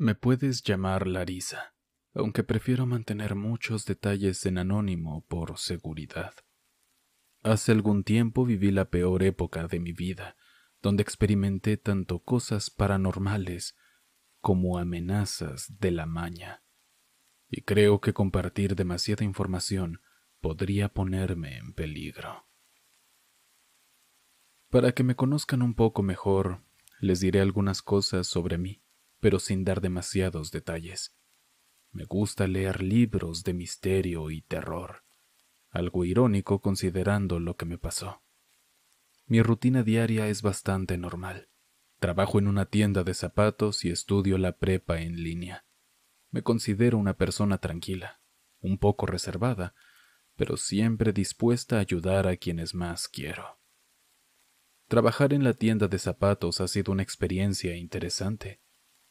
Me puedes llamar Larisa, aunque prefiero mantener muchos detalles en anónimo por seguridad. Hace algún tiempo viví la peor época de mi vida, donde experimenté tanto cosas paranormales como amenazas de la maña. Y creo que compartir demasiada información podría ponerme en peligro. Para que me conozcan un poco mejor, les diré algunas cosas sobre mí, pero sin dar demasiados detalles. Me gusta leer libros de misterio y terror, algo irónico considerando lo que me pasó. Mi rutina diaria es bastante normal. Trabajo en una tienda de zapatos y estudio la prepa en línea. Me considero una persona tranquila, un poco reservada, pero siempre dispuesta a ayudar a quienes más quiero. Trabajar en la tienda de zapatos ha sido una experiencia interesante.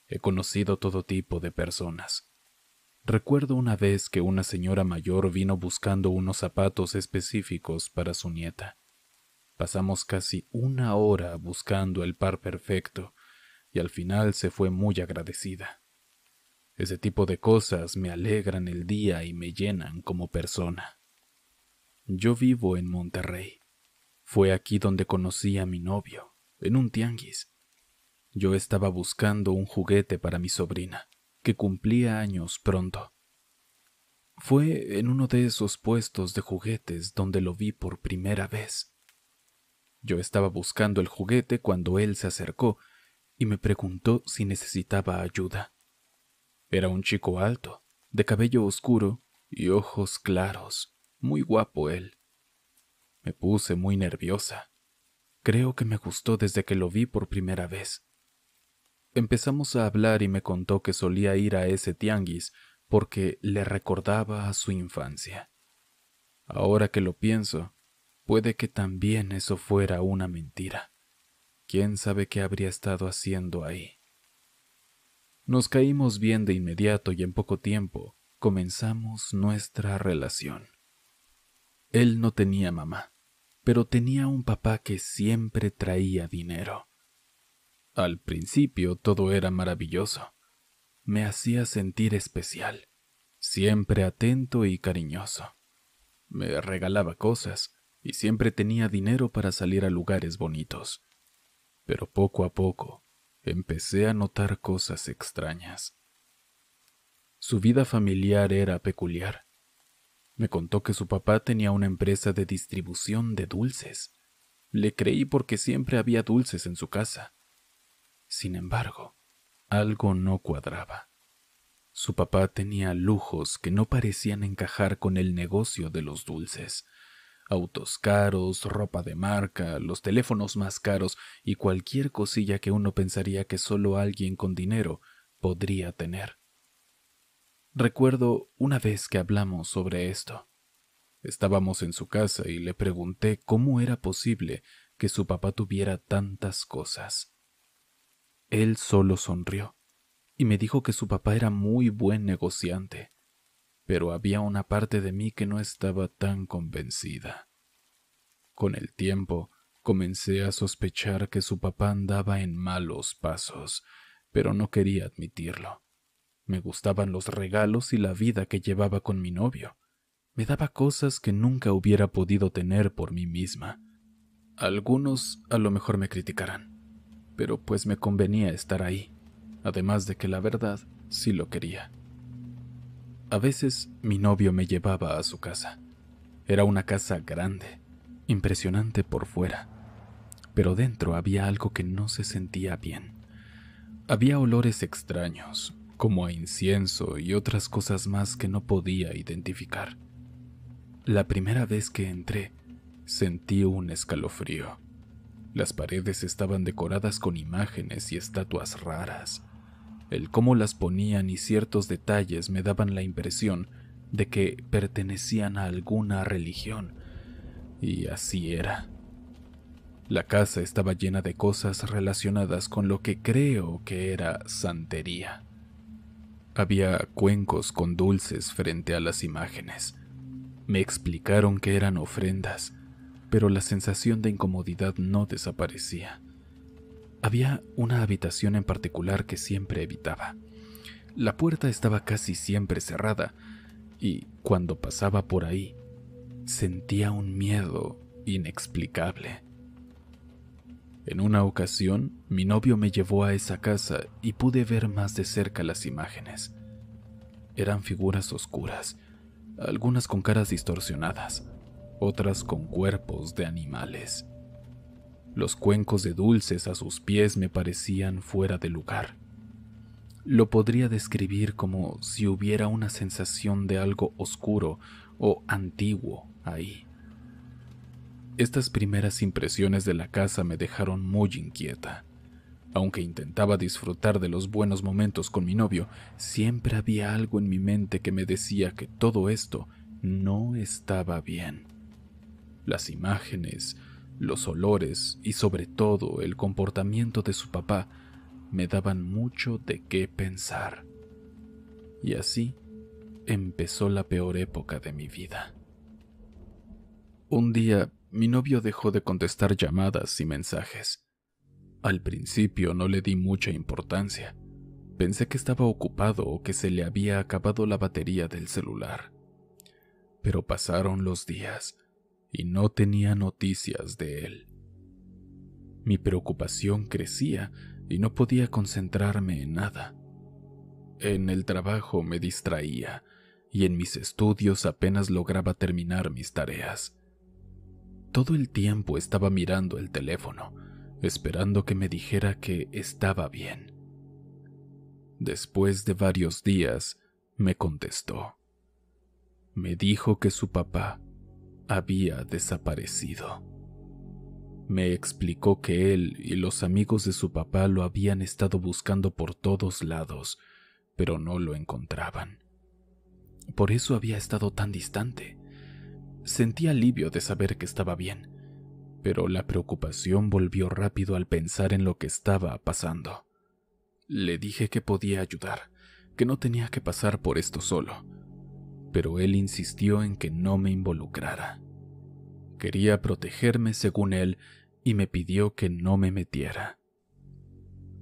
He conocido todo tipo de personas. Recuerdo una vez que una señora mayor vino buscando unos zapatos específicos para su nieta. Pasamos casi una hora buscando el par perfecto y al final se fue muy agradecida. Ese tipo de cosas me alegran el día y me llenan como persona. Yo vivo en Monterrey. Fue aquí donde conocí a mi novio, en un tianguis. Yo estaba buscando un juguete para mi sobrina, que cumplía años pronto. Fue en uno de esos puestos de juguetes donde lo vi por primera vez. Yo estaba buscando el juguete cuando él se acercó y me preguntó si necesitaba ayuda. Era un chico alto, de cabello oscuro y ojos claros, muy guapo él. Me puse muy nerviosa. Creo que me gustó desde que lo vi por primera vez. Empezamos a hablar y me contó que solía ir a ese tianguis porque le recordaba a su infancia. Ahora que lo pienso, puede que también eso fuera una mentira. ¿Quién sabe qué habría estado haciendo ahí? Nos caímos bien de inmediato y en poco tiempo comenzamos nuestra relación. Él no tenía mamá pero tenía un papá que siempre traía dinero. Al principio todo era maravilloso. Me hacía sentir especial, siempre atento y cariñoso. Me regalaba cosas y siempre tenía dinero para salir a lugares bonitos. Pero poco a poco empecé a notar cosas extrañas. Su vida familiar era peculiar. Me contó que su papá tenía una empresa de distribución de dulces. Le creí porque siempre había dulces en su casa. Sin embargo, algo no cuadraba. Su papá tenía lujos que no parecían encajar con el negocio de los dulces. Autos caros, ropa de marca, los teléfonos más caros y cualquier cosilla que uno pensaría que solo alguien con dinero podría tener. Recuerdo una vez que hablamos sobre esto. Estábamos en su casa y le pregunté cómo era posible que su papá tuviera tantas cosas. Él solo sonrió y me dijo que su papá era muy buen negociante, pero había una parte de mí que no estaba tan convencida. Con el tiempo comencé a sospechar que su papá andaba en malos pasos, pero no quería admitirlo. Me gustaban los regalos y la vida que llevaba con mi novio. Me daba cosas que nunca hubiera podido tener por mí misma. Algunos a lo mejor me criticarán, pero pues me convenía estar ahí, además de que la verdad sí lo quería. A veces mi novio me llevaba a su casa. Era una casa grande, impresionante por fuera, pero dentro había algo que no se sentía bien. Había olores extraños, como a incienso y otras cosas más que no podía identificar. La primera vez que entré, sentí un escalofrío. Las paredes estaban decoradas con imágenes y estatuas raras. El cómo las ponían y ciertos detalles me daban la impresión de que pertenecían a alguna religión. Y así era. La casa estaba llena de cosas relacionadas con lo que creo que era santería. Había cuencos con dulces frente a las imágenes. Me explicaron que eran ofrendas, pero la sensación de incomodidad no desaparecía. Había una habitación en particular que siempre evitaba. La puerta estaba casi siempre cerrada y cuando pasaba por ahí sentía un miedo inexplicable. En una ocasión, mi novio me llevó a esa casa y pude ver más de cerca las imágenes. Eran figuras oscuras, algunas con caras distorsionadas, otras con cuerpos de animales. Los cuencos de dulces a sus pies me parecían fuera de lugar. Lo podría describir como si hubiera una sensación de algo oscuro o antiguo ahí. Estas primeras impresiones de la casa me dejaron muy inquieta. Aunque intentaba disfrutar de los buenos momentos con mi novio, siempre había algo en mi mente que me decía que todo esto no estaba bien. Las imágenes, los olores y sobre todo el comportamiento de su papá me daban mucho de qué pensar. Y así empezó la peor época de mi vida. Un día mi novio dejó de contestar llamadas y mensajes. Al principio no le di mucha importancia. Pensé que estaba ocupado o que se le había acabado la batería del celular. Pero pasaron los días y no tenía noticias de él. Mi preocupación crecía y no podía concentrarme en nada. En el trabajo me distraía y en mis estudios apenas lograba terminar mis tareas. Todo el tiempo estaba mirando el teléfono, esperando que me dijera que estaba bien. Después de varios días, me contestó. Me dijo que su papá había desaparecido. Me explicó que él y los amigos de su papá lo habían estado buscando por todos lados, pero no lo encontraban. Por eso había estado tan distante. Sentí alivio de saber que estaba bien, pero la preocupación volvió rápido al pensar en lo que estaba pasando. Le dije que podía ayudar, que no tenía que pasar por esto solo, pero él insistió en que no me involucrara. Quería protegerme según él y me pidió que no me metiera.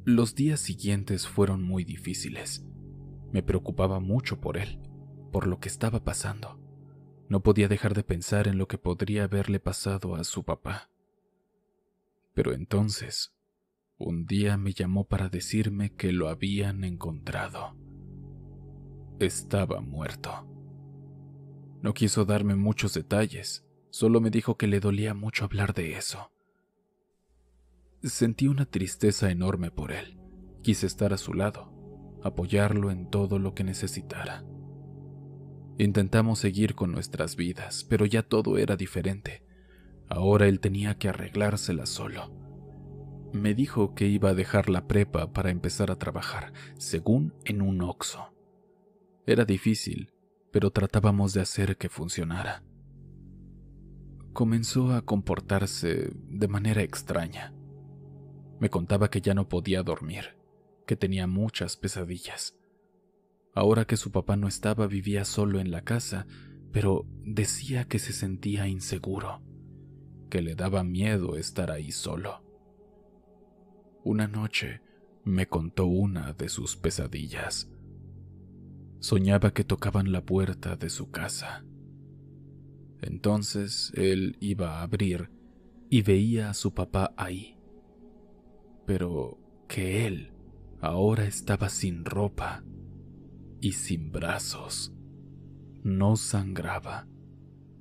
Los días siguientes fueron muy difíciles. Me preocupaba mucho por él, por lo que estaba pasando. No podía dejar de pensar en lo que podría haberle pasado a su papá. Pero entonces, un día me llamó para decirme que lo habían encontrado. Estaba muerto. No quiso darme muchos detalles, solo me dijo que le dolía mucho hablar de eso. Sentí una tristeza enorme por él. Quise estar a su lado, apoyarlo en todo lo que necesitara. Intentamos seguir con nuestras vidas, pero ya todo era diferente. Ahora él tenía que arreglársela solo. Me dijo que iba a dejar la prepa para empezar a trabajar, según en un oxo. Era difícil, pero tratábamos de hacer que funcionara. Comenzó a comportarse de manera extraña. Me contaba que ya no podía dormir, que tenía muchas pesadillas Ahora que su papá no estaba, vivía solo en la casa, pero decía que se sentía inseguro, que le daba miedo estar ahí solo. Una noche me contó una de sus pesadillas. Soñaba que tocaban la puerta de su casa. Entonces él iba a abrir y veía a su papá ahí. Pero que él ahora estaba sin ropa y sin brazos. No sangraba,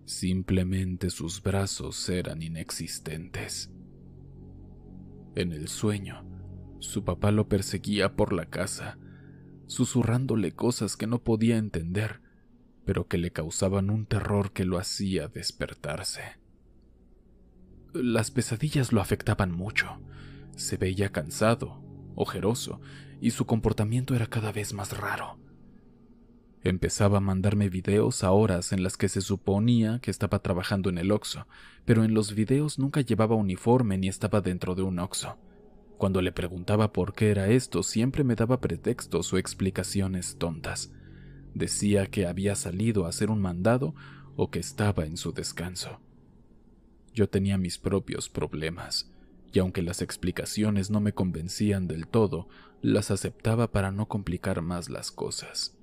simplemente sus brazos eran inexistentes. En el sueño, su papá lo perseguía por la casa, susurrándole cosas que no podía entender, pero que le causaban un terror que lo hacía despertarse. Las pesadillas lo afectaban mucho. Se veía cansado, ojeroso, y su comportamiento era cada vez más raro. Empezaba a mandarme videos a horas en las que se suponía que estaba trabajando en el Oxo, pero en los videos nunca llevaba uniforme ni estaba dentro de un Oxo. Cuando le preguntaba por qué era esto, siempre me daba pretextos o explicaciones tontas. Decía que había salido a hacer un mandado o que estaba en su descanso. Yo tenía mis propios problemas, y aunque las explicaciones no me convencían del todo, las aceptaba para no complicar más las cosas.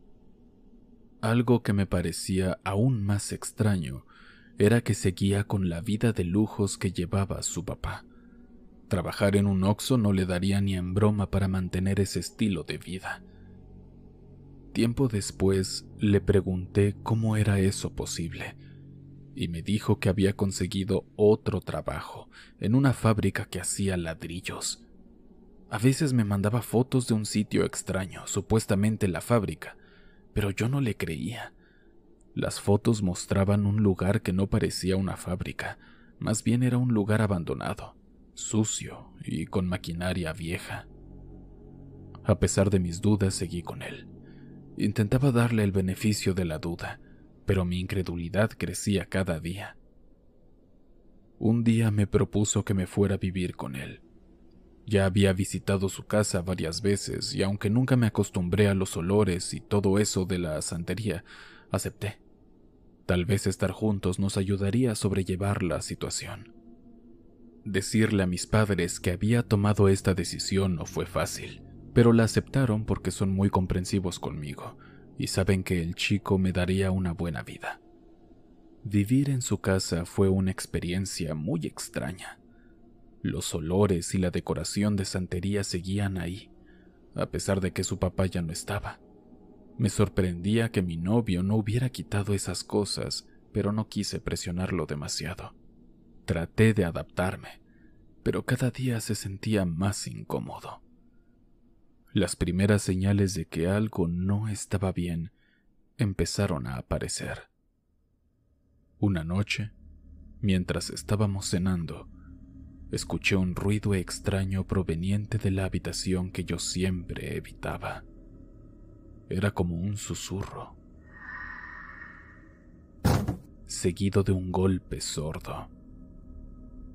Algo que me parecía aún más extraño era que seguía con la vida de lujos que llevaba su papá. Trabajar en un Oxo no le daría ni en broma para mantener ese estilo de vida. Tiempo después le pregunté cómo era eso posible, y me dijo que había conseguido otro trabajo en una fábrica que hacía ladrillos. A veces me mandaba fotos de un sitio extraño, supuestamente la fábrica, pero yo no le creía. Las fotos mostraban un lugar que no parecía una fábrica, más bien era un lugar abandonado, sucio y con maquinaria vieja. A pesar de mis dudas, seguí con él. Intentaba darle el beneficio de la duda, pero mi incredulidad crecía cada día. Un día me propuso que me fuera a vivir con él. Ya había visitado su casa varias veces y aunque nunca me acostumbré a los olores y todo eso de la santería, acepté. Tal vez estar juntos nos ayudaría a sobrellevar la situación. Decirle a mis padres que había tomado esta decisión no fue fácil, pero la aceptaron porque son muy comprensivos conmigo y saben que el chico me daría una buena vida. Vivir en su casa fue una experiencia muy extraña. Los olores y la decoración de santería seguían ahí, a pesar de que su papá ya no estaba. Me sorprendía que mi novio no hubiera quitado esas cosas, pero no quise presionarlo demasiado. Traté de adaptarme, pero cada día se sentía más incómodo. Las primeras señales de que algo no estaba bien empezaron a aparecer. Una noche, mientras estábamos cenando, escuché un ruido extraño proveniente de la habitación que yo siempre evitaba. Era como un susurro, seguido de un golpe sordo.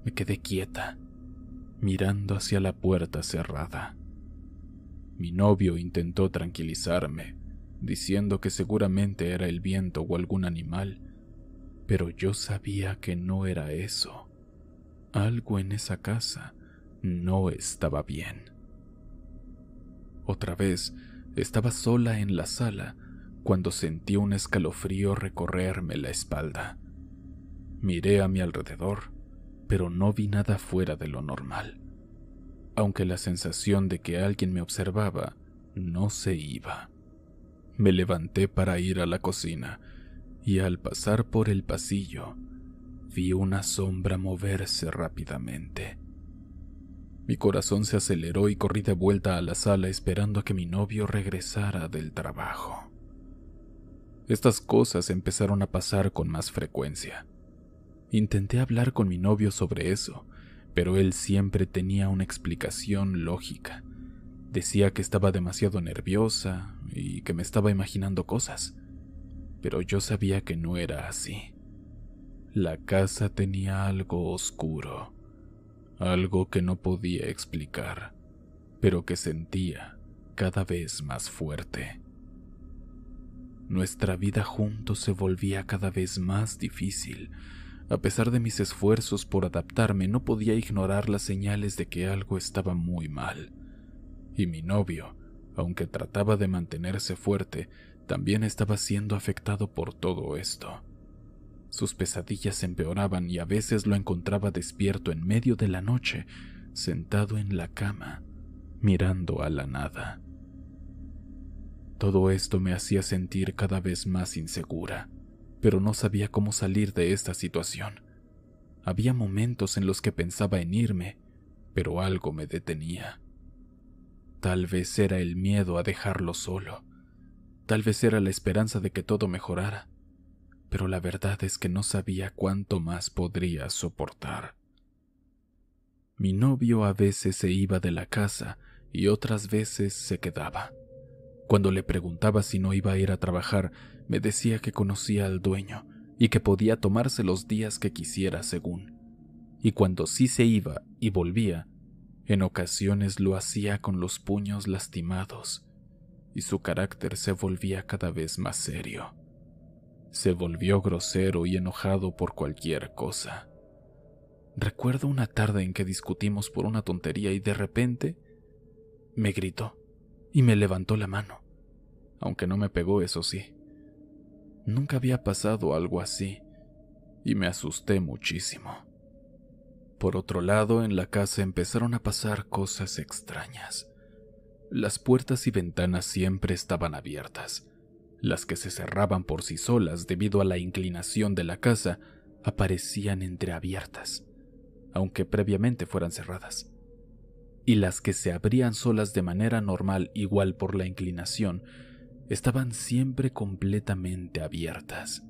Me quedé quieta, mirando hacia la puerta cerrada. Mi novio intentó tranquilizarme, diciendo que seguramente era el viento o algún animal, pero yo sabía que no era eso. Algo en esa casa no estaba bien. Otra vez estaba sola en la sala cuando sentí un escalofrío recorrerme la espalda. Miré a mi alrededor, pero no vi nada fuera de lo normal aunque la sensación de que alguien me observaba no se iba. Me levanté para ir a la cocina y al pasar por el pasillo vi una sombra moverse rápidamente. Mi corazón se aceleró y corrí de vuelta a la sala esperando a que mi novio regresara del trabajo. Estas cosas empezaron a pasar con más frecuencia. Intenté hablar con mi novio sobre eso, pero él siempre tenía una explicación lógica. Decía que estaba demasiado nerviosa y que me estaba imaginando cosas, pero yo sabía que no era así. La casa tenía algo oscuro, algo que no podía explicar, pero que sentía cada vez más fuerte. Nuestra vida juntos se volvía cada vez más difícil, a pesar de mis esfuerzos por adaptarme, no podía ignorar las señales de que algo estaba muy mal. Y mi novio, aunque trataba de mantenerse fuerte, también estaba siendo afectado por todo esto. Sus pesadillas empeoraban y a veces lo encontraba despierto en medio de la noche, sentado en la cama, mirando a la nada. Todo esto me hacía sentir cada vez más insegura pero no sabía cómo salir de esta situación. Había momentos en los que pensaba en irme, pero algo me detenía. Tal vez era el miedo a dejarlo solo, tal vez era la esperanza de que todo mejorara, pero la verdad es que no sabía cuánto más podría soportar. Mi novio a veces se iba de la casa y otras veces se quedaba. Cuando le preguntaba si no iba a ir a trabajar, me decía que conocía al dueño y que podía tomarse los días que quisiera según. Y cuando sí se iba y volvía, en ocasiones lo hacía con los puños lastimados, y su carácter se volvía cada vez más serio. Se volvió grosero y enojado por cualquier cosa. Recuerdo una tarde en que discutimos por una tontería y de repente me gritó y me levantó la mano, aunque no me pegó, eso sí. Nunca había pasado algo así, y me asusté muchísimo. Por otro lado, en la casa empezaron a pasar cosas extrañas. Las puertas y ventanas siempre estaban abiertas. Las que se cerraban por sí solas debido a la inclinación de la casa aparecían entreabiertas, aunque previamente fueran cerradas. Y las que se abrían solas de manera normal igual por la inclinación estaban siempre completamente abiertas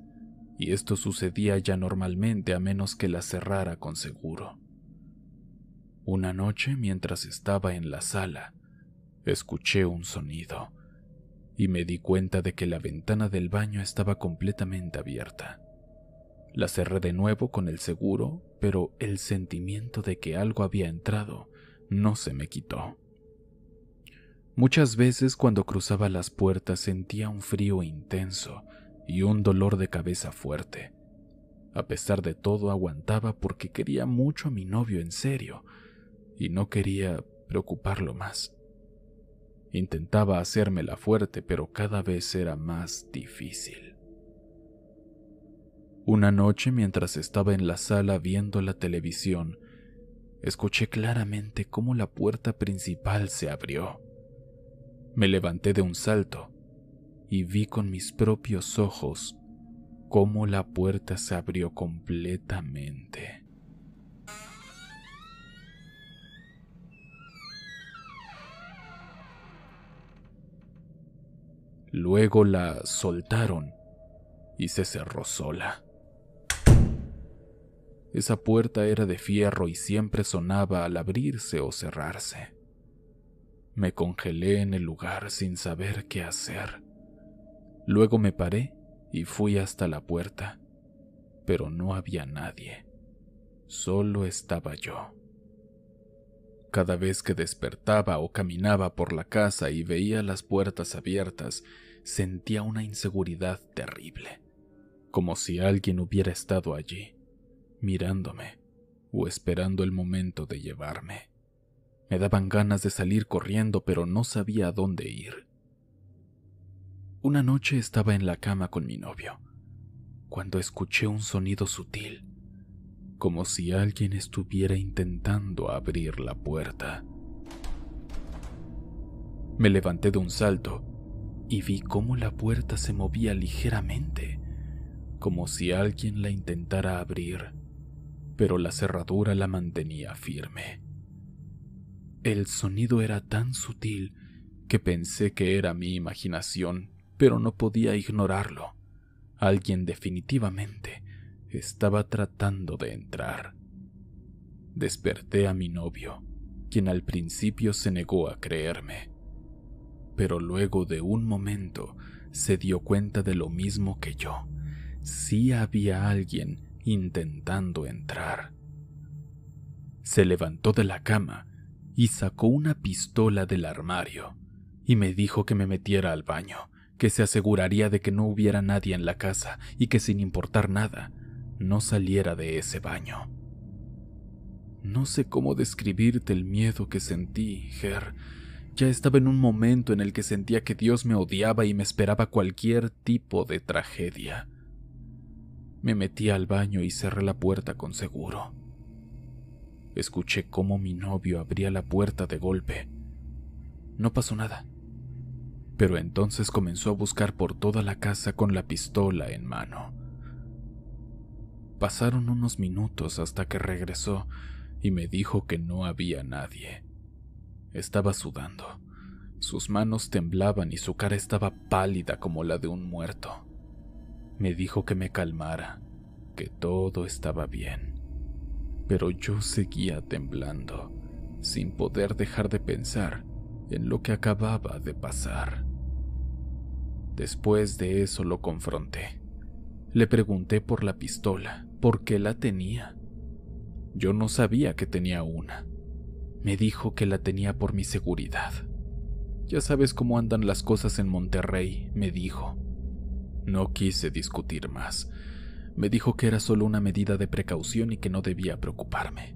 y esto sucedía ya normalmente a menos que la cerrara con seguro. Una noche, mientras estaba en la sala, escuché un sonido y me di cuenta de que la ventana del baño estaba completamente abierta. La cerré de nuevo con el seguro, pero el sentimiento de que algo había entrado no se me quitó. Muchas veces cuando cruzaba las puertas sentía un frío intenso y un dolor de cabeza fuerte. A pesar de todo aguantaba porque quería mucho a mi novio en serio y no quería preocuparlo más. Intentaba hacérmela fuerte, pero cada vez era más difícil. Una noche, mientras estaba en la sala viendo la televisión, escuché claramente cómo la puerta principal se abrió. Me levanté de un salto y vi con mis propios ojos cómo la puerta se abrió completamente. Luego la soltaron y se cerró sola. Esa puerta era de fierro y siempre sonaba al abrirse o cerrarse. Me congelé en el lugar sin saber qué hacer. Luego me paré y fui hasta la puerta, pero no había nadie, solo estaba yo. Cada vez que despertaba o caminaba por la casa y veía las puertas abiertas, sentía una inseguridad terrible, como si alguien hubiera estado allí, mirándome o esperando el momento de llevarme. Me daban ganas de salir corriendo, pero no sabía a dónde ir. Una noche estaba en la cama con mi novio, cuando escuché un sonido sutil, como si alguien estuviera intentando abrir la puerta. Me levanté de un salto y vi cómo la puerta se movía ligeramente, como si alguien la intentara abrir, pero la cerradura la mantenía firme. El sonido era tan sutil que pensé que era mi imaginación pero no podía ignorarlo. Alguien definitivamente estaba tratando de entrar. Desperté a mi novio, quien al principio se negó a creerme, pero luego de un momento se dio cuenta de lo mismo que yo. Sí había alguien intentando entrar. Se levantó de la cama y sacó una pistola del armario y me dijo que me metiera al baño que se aseguraría de que no hubiera nadie en la casa y que sin importar nada, no saliera de ese baño. No sé cómo describirte el miedo que sentí, Ger. Ya estaba en un momento en el que sentía que Dios me odiaba y me esperaba cualquier tipo de tragedia. Me metí al baño y cerré la puerta con seguro. Escuché cómo mi novio abría la puerta de golpe. No pasó nada pero entonces comenzó a buscar por toda la casa con la pistola en mano. Pasaron unos minutos hasta que regresó y me dijo que no había nadie. Estaba sudando. Sus manos temblaban y su cara estaba pálida como la de un muerto. Me dijo que me calmara, que todo estaba bien. Pero yo seguía temblando, sin poder dejar de pensar en lo que acababa de pasar. Después de eso lo confronté. Le pregunté por la pistola, por qué la tenía. Yo no sabía que tenía una. Me dijo que la tenía por mi seguridad. Ya sabes cómo andan las cosas en Monterrey, me dijo. No quise discutir más. Me dijo que era solo una medida de precaución y que no debía preocuparme.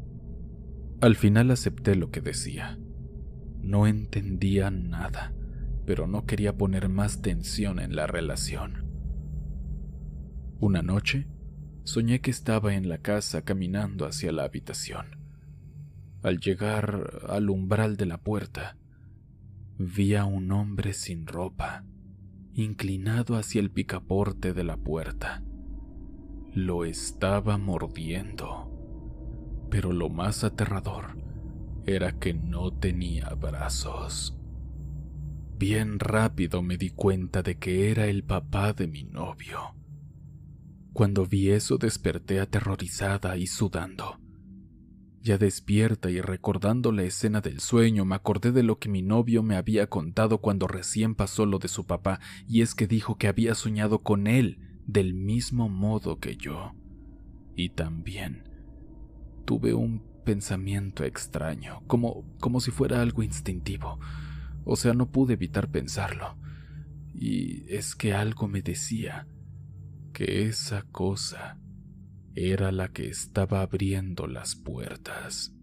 Al final acepté lo que decía. No entendía nada pero no quería poner más tensión en la relación. Una noche, soñé que estaba en la casa caminando hacia la habitación. Al llegar al umbral de la puerta, vi a un hombre sin ropa, inclinado hacia el picaporte de la puerta. Lo estaba mordiendo. Pero lo más aterrador era que no tenía brazos. Bien rápido me di cuenta de que era el papá de mi novio. Cuando vi eso desperté aterrorizada y sudando. Ya despierta y recordando la escena del sueño, me acordé de lo que mi novio me había contado cuando recién pasó lo de su papá, y es que dijo que había soñado con él del mismo modo que yo. Y también tuve un pensamiento extraño, como, como si fuera algo instintivo. O sea, no pude evitar pensarlo. Y es que algo me decía que esa cosa era la que estaba abriendo las puertas.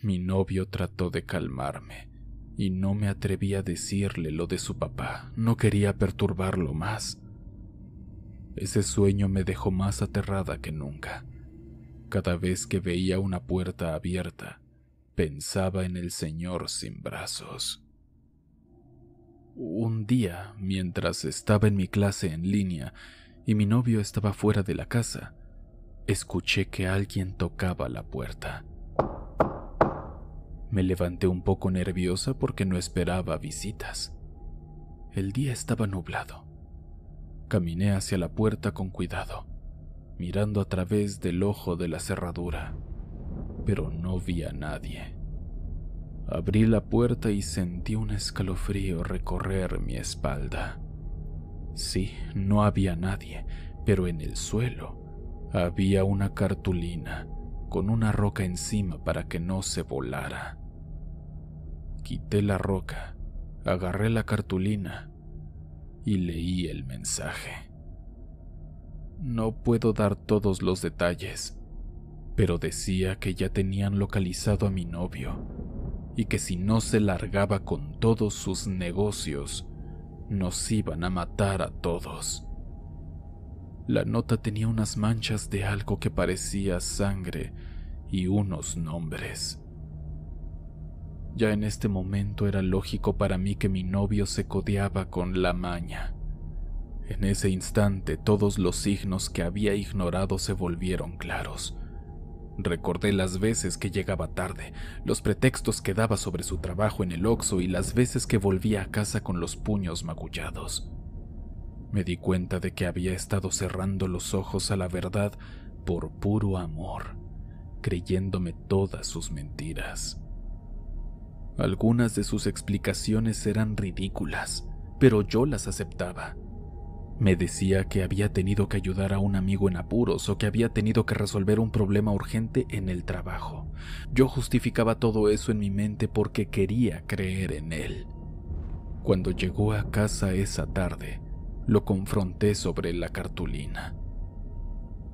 Mi novio trató de calmarme y no me atreví a decirle lo de su papá. No quería perturbarlo más. Ese sueño me dejó más aterrada que nunca. Cada vez que veía una puerta abierta, pensaba en el Señor sin brazos. Un día, mientras estaba en mi clase en línea y mi novio estaba fuera de la casa, escuché que alguien tocaba la puerta. Me levanté un poco nerviosa porque no esperaba visitas. El día estaba nublado. Caminé hacia la puerta con cuidado, mirando a través del ojo de la cerradura, pero no vi a nadie. Abrí la puerta y sentí un escalofrío recorrer mi espalda. Sí, no había nadie, pero en el suelo había una cartulina con una roca encima para que no se volara. Quité la roca, agarré la cartulina y leí el mensaje. No puedo dar todos los detalles, pero decía que ya tenían localizado a mi novio y que si no se largaba con todos sus negocios, nos iban a matar a todos. La nota tenía unas manchas de algo que parecía sangre y unos nombres. Ya en este momento era lógico para mí que mi novio se codeaba con la maña. En ese instante todos los signos que había ignorado se volvieron claros. Recordé las veces que llegaba tarde, los pretextos que daba sobre su trabajo en el Oxo y las veces que volvía a casa con los puños magullados. Me di cuenta de que había estado cerrando los ojos a la verdad por puro amor, creyéndome todas sus mentiras. Algunas de sus explicaciones eran ridículas, pero yo las aceptaba. Me decía que había tenido que ayudar a un amigo en apuros o que había tenido que resolver un problema urgente en el trabajo. Yo justificaba todo eso en mi mente porque quería creer en él. Cuando llegó a casa esa tarde, lo confronté sobre la cartulina.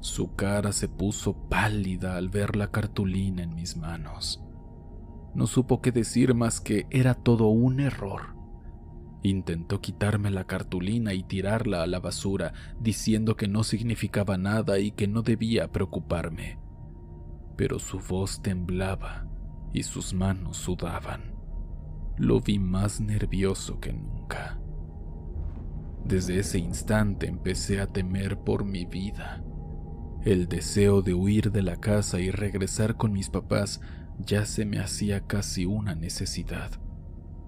Su cara se puso pálida al ver la cartulina en mis manos. No supo qué decir más que era todo un error. Intentó quitarme la cartulina y tirarla a la basura, diciendo que no significaba nada y que no debía preocuparme. Pero su voz temblaba y sus manos sudaban. Lo vi más nervioso que nunca. Desde ese instante empecé a temer por mi vida. El deseo de huir de la casa y regresar con mis papás ya se me hacía casi una necesidad.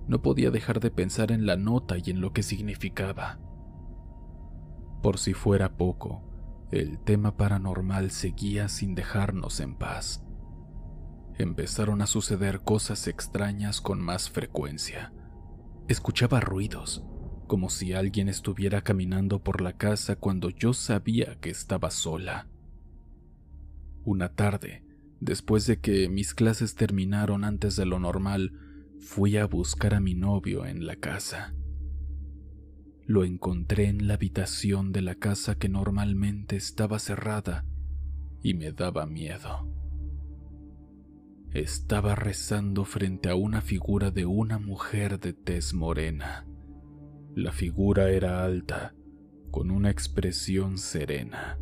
No podía dejar de pensar en la nota y en lo que significaba. Por si fuera poco, el tema paranormal seguía sin dejarnos en paz. Empezaron a suceder cosas extrañas con más frecuencia. Escuchaba ruidos, como si alguien estuviera caminando por la casa cuando yo sabía que estaba sola. Una tarde, Después de que mis clases terminaron antes de lo normal, fui a buscar a mi novio en la casa. Lo encontré en la habitación de la casa que normalmente estaba cerrada y me daba miedo. estaba rezando frente a una figura de una mujer de tez morena. La figura era alta, con una expresión serena.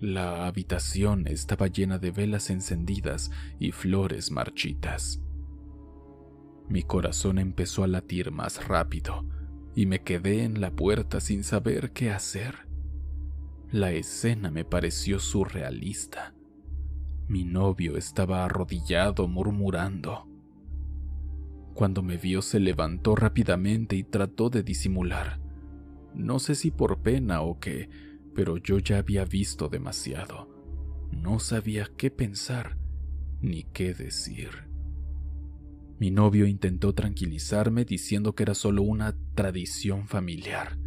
La habitación estaba llena de velas encendidas y flores marchitas. Mi corazón empezó a latir más rápido y me quedé en la puerta sin saber qué hacer. La escena me pareció surrealista. Mi novio estaba arrodillado murmurando. Cuando me vio se levantó rápidamente y trató de disimular. No sé si por pena o qué, pero yo ya había visto demasiado. No sabía qué pensar ni qué decir. Mi novio intentó tranquilizarme diciendo que era solo una tradición familiar,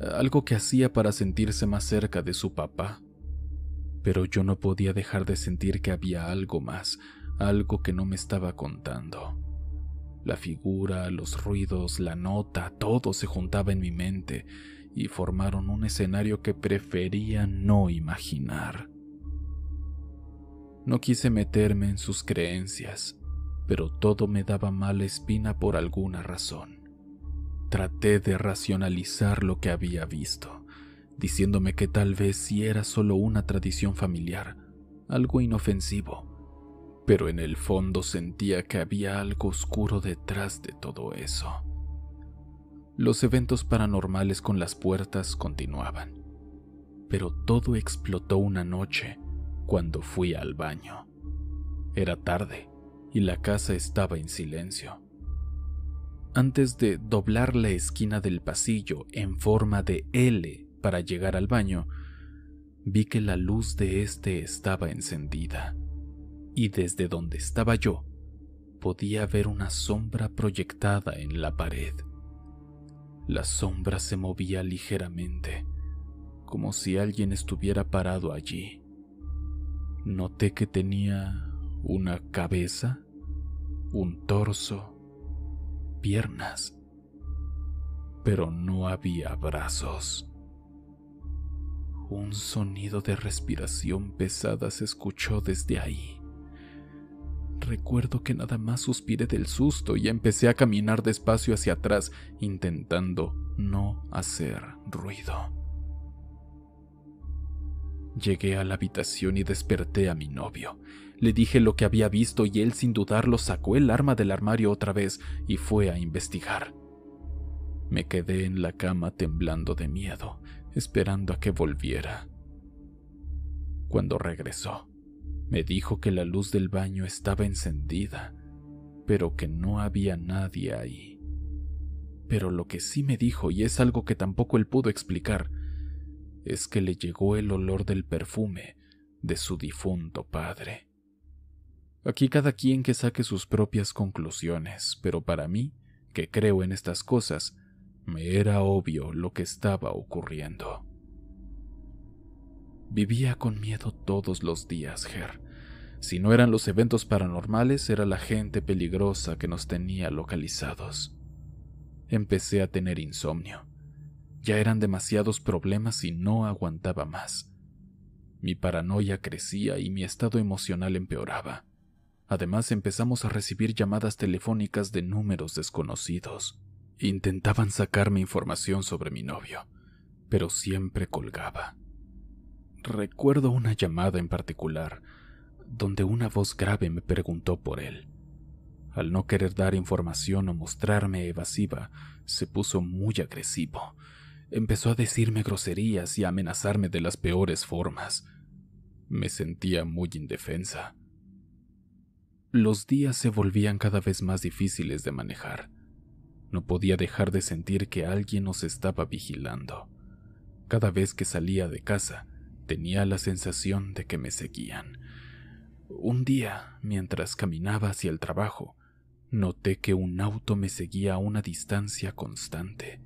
algo que hacía para sentirse más cerca de su papá. Pero yo no podía dejar de sentir que había algo más, algo que no me estaba contando. La figura, los ruidos, la nota, todo se juntaba en mi mente y formaron un escenario que prefería no imaginar. No quise meterme en sus creencias, pero todo me daba mala espina por alguna razón. Traté de racionalizar lo que había visto, diciéndome que tal vez si era solo una tradición familiar, algo inofensivo, pero en el fondo sentía que había algo oscuro detrás de todo eso. Los eventos paranormales con las puertas continuaban, pero todo explotó una noche cuando fui al baño. Era tarde y la casa estaba en silencio. Antes de doblar la esquina del pasillo en forma de L para llegar al baño, vi que la luz de este estaba encendida y desde donde estaba yo podía ver una sombra proyectada en la pared. La sombra se movía ligeramente, como si alguien estuviera parado allí. Noté que tenía una cabeza, un torso, piernas, pero no había brazos. Un sonido de respiración pesada se escuchó desde ahí. Recuerdo que nada más suspiré del susto y empecé a caminar despacio hacia atrás, intentando no hacer ruido. Llegué a la habitación y desperté a mi novio. Le dije lo que había visto y él sin dudarlo sacó el arma del armario otra vez y fue a investigar. Me quedé en la cama temblando de miedo, esperando a que volviera. Cuando regresó, me dijo que la luz del baño estaba encendida, pero que no había nadie ahí. Pero lo que sí me dijo, y es algo que tampoco él pudo explicar, es que le llegó el olor del perfume de su difunto padre. Aquí cada quien que saque sus propias conclusiones, pero para mí, que creo en estas cosas, me era obvio lo que estaba ocurriendo. Vivía con miedo todos los días, Ger. Si no eran los eventos paranormales, era la gente peligrosa que nos tenía localizados. Empecé a tener insomnio. Ya eran demasiados problemas y no aguantaba más. Mi paranoia crecía y mi estado emocional empeoraba. Además empezamos a recibir llamadas telefónicas de números desconocidos. Intentaban sacarme información sobre mi novio, pero siempre colgaba. Recuerdo una llamada en particular, donde una voz grave me preguntó por él. Al no querer dar información o mostrarme evasiva, se puso muy agresivo. Empezó a decirme groserías y a amenazarme de las peores formas. Me sentía muy indefensa. Los días se volvían cada vez más difíciles de manejar. No podía dejar de sentir que alguien nos estaba vigilando. Cada vez que salía de casa, Tenía la sensación de que me seguían. Un día, mientras caminaba hacia el trabajo, noté que un auto me seguía a una distancia constante.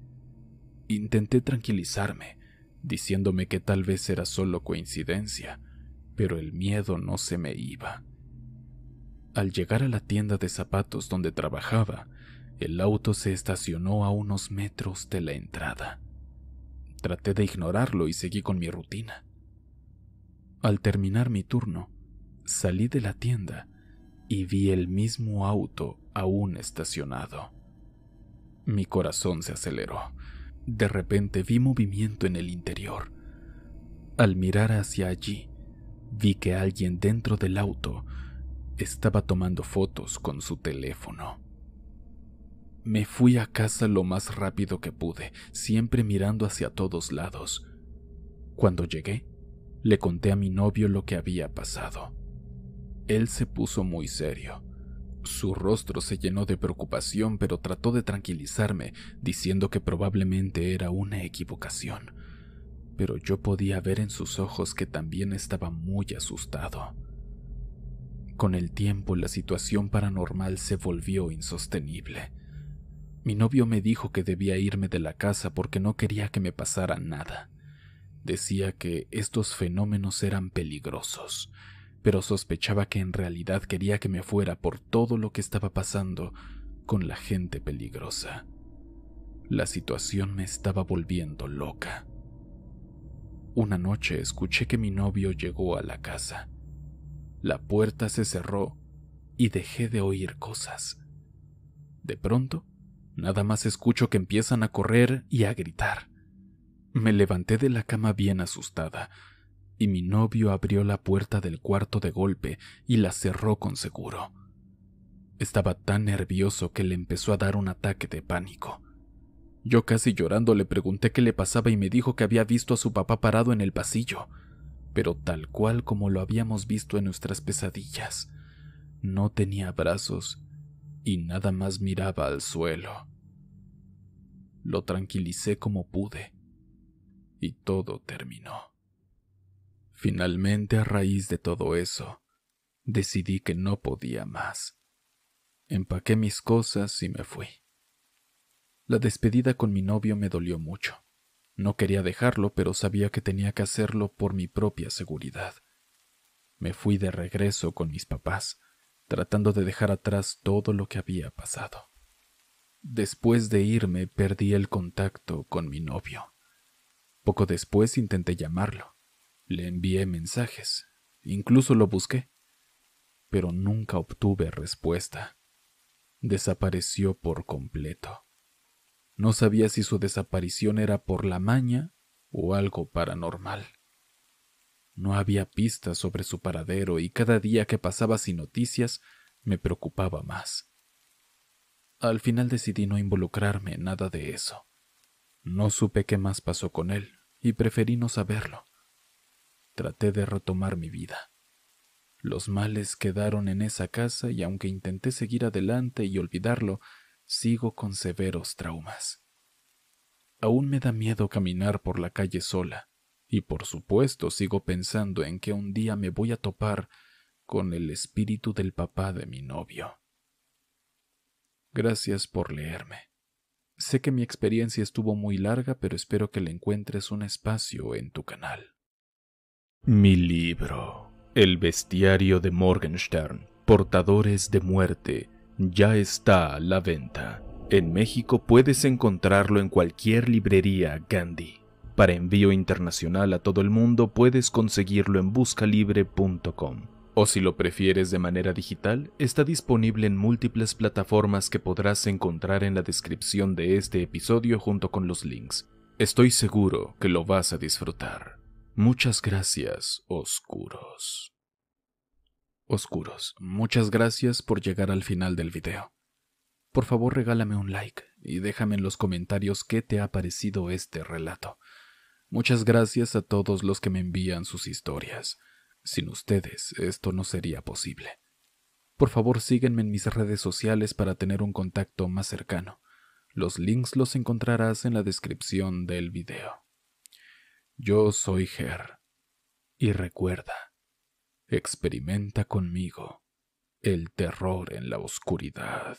Intenté tranquilizarme, diciéndome que tal vez era solo coincidencia, pero el miedo no se me iba. Al llegar a la tienda de zapatos donde trabajaba, el auto se estacionó a unos metros de la entrada. Traté de ignorarlo y seguí con mi rutina. Al terminar mi turno, salí de la tienda y vi el mismo auto aún estacionado. Mi corazón se aceleró. De repente vi movimiento en el interior. Al mirar hacia allí, vi que alguien dentro del auto estaba tomando fotos con su teléfono. Me fui a casa lo más rápido que pude, siempre mirando hacia todos lados. Cuando llegué, le conté a mi novio lo que había pasado. Él se puso muy serio. Su rostro se llenó de preocupación, pero trató de tranquilizarme, diciendo que probablemente era una equivocación. Pero yo podía ver en sus ojos que también estaba muy asustado. Con el tiempo la situación paranormal se volvió insostenible. Mi novio me dijo que debía irme de la casa porque no quería que me pasara nada. Decía que estos fenómenos eran peligrosos, pero sospechaba que en realidad quería que me fuera por todo lo que estaba pasando con la gente peligrosa. La situación me estaba volviendo loca. Una noche escuché que mi novio llegó a la casa. La puerta se cerró y dejé de oír cosas. De pronto, nada más escucho que empiezan a correr y a gritar. Me levanté de la cama bien asustada y mi novio abrió la puerta del cuarto de golpe y la cerró con seguro. Estaba tan nervioso que le empezó a dar un ataque de pánico. Yo casi llorando le pregunté qué le pasaba y me dijo que había visto a su papá parado en el pasillo, pero tal cual como lo habíamos visto en nuestras pesadillas. No tenía brazos y nada más miraba al suelo. Lo tranquilicé como pude y todo terminó. Finalmente, a raíz de todo eso, decidí que no podía más. Empaqué mis cosas y me fui. La despedida con mi novio me dolió mucho. No quería dejarlo, pero sabía que tenía que hacerlo por mi propia seguridad. Me fui de regreso con mis papás, tratando de dejar atrás todo lo que había pasado. Después de irme perdí el contacto con mi novio. Poco después intenté llamarlo, le envié mensajes, incluso lo busqué, pero nunca obtuve respuesta. Desapareció por completo. No sabía si su desaparición era por la maña o algo paranormal. No había pistas sobre su paradero y cada día que pasaba sin noticias me preocupaba más. Al final decidí no involucrarme en nada de eso. No supe qué más pasó con él y preferí no saberlo traté de retomar mi vida. Los males quedaron en esa casa y aunque intenté seguir adelante y olvidarlo, sigo con severos traumas. Aún me da miedo caminar por la calle sola, y por supuesto sigo pensando en que un día me voy a topar con el espíritu del papá de mi novio. Gracias por leerme. Sé que mi experiencia estuvo muy larga, pero espero que le encuentres un espacio en tu canal. Mi libro, El bestiario de Morgenstern, Portadores de Muerte, ya está a la venta. En México puedes encontrarlo en cualquier librería Gandhi. Para envío internacional a todo el mundo puedes conseguirlo en buscalibre.com. O si lo prefieres de manera digital, está disponible en múltiples plataformas que podrás encontrar en la descripción de este episodio junto con los links. Estoy seguro que lo vas a disfrutar. Muchas gracias, oscuros. Oscuros, muchas gracias por llegar al final del video. Por favor regálame un like y déjame en los comentarios qué te ha parecido este relato. Muchas gracias a todos los que me envían sus historias. Sin ustedes esto no sería posible. Por favor síguenme en mis redes sociales para tener un contacto más cercano. Los links los encontrarás en la descripción del video. Yo soy Ger. Y recuerda, experimenta conmigo el terror en la oscuridad.